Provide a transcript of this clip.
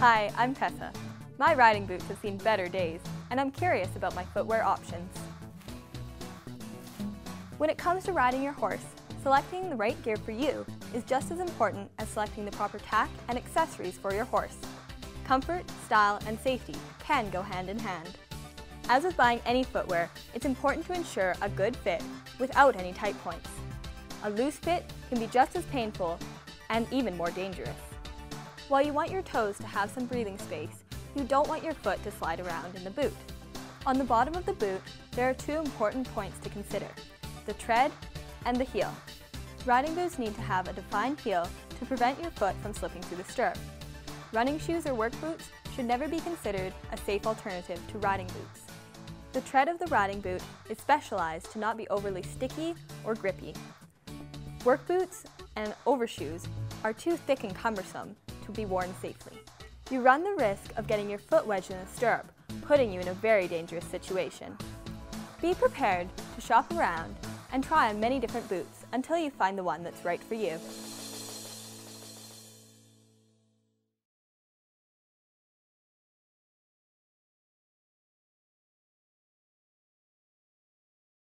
Hi, I'm Tessa. My riding boots have seen better days, and I'm curious about my footwear options. When it comes to riding your horse, selecting the right gear for you is just as important as selecting the proper tack and accessories for your horse. Comfort, style, and safety can go hand in hand. As with buying any footwear, it's important to ensure a good fit without any tight points. A loose fit can be just as painful and even more dangerous. While you want your toes to have some breathing space, you don't want your foot to slide around in the boot. On the bottom of the boot, there are two important points to consider, the tread and the heel. Riding boots need to have a defined heel to prevent your foot from slipping through the stirrup. Running shoes or work boots should never be considered a safe alternative to riding boots. The tread of the riding boot is specialized to not be overly sticky or grippy. Work boots and overshoes are too thick and cumbersome to be worn safely. You run the risk of getting your foot wedged in a stirrup, putting you in a very dangerous situation. Be prepared to shop around and try on many different boots until you find the one that's right for you.